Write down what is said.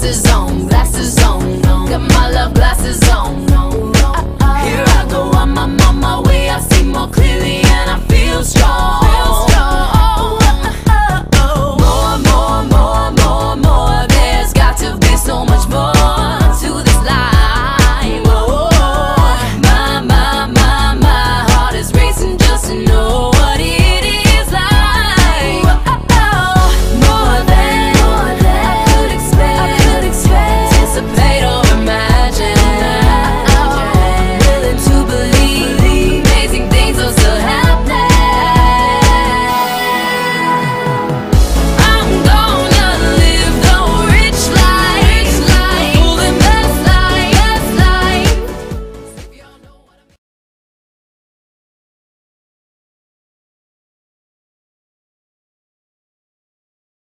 glasses on, glasses on. Got my love glasses on. Here I go, I'm on my way. I see more clearly and I feel strong. More, more, more, more, more. There's got to be so much more. Oh, oh, oh. No